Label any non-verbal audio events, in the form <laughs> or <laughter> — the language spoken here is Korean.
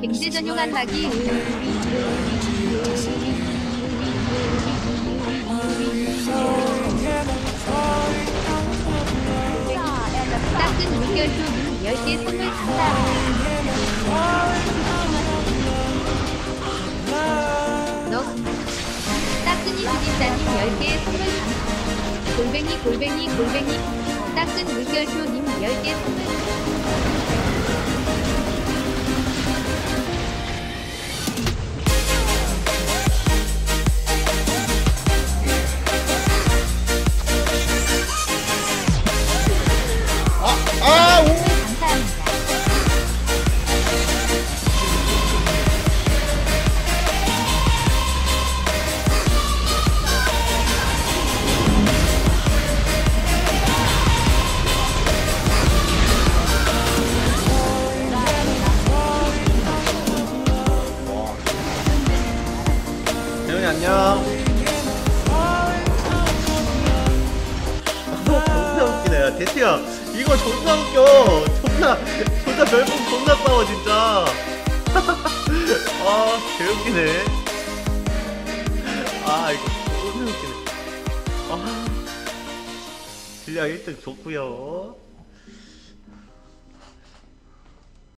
갱제 전용한 마기 따끈 물결표 10개 선물 감사합니다. 너 따끈이 주집사님 10개 선물 감사합니다. 골뱅이 골뱅이 골뱅이. 따끈 물결표님 10개 선물 대현이 안녕. 아, 존나 웃기네. 야, 대티야, 이거 존나 웃겨. 존나, 존나 별풍 존나 싸워, 진짜. <laughs> 아, 개웃기네. 아, 이거 존나 웃기네. 아, 질량 1등 좋구요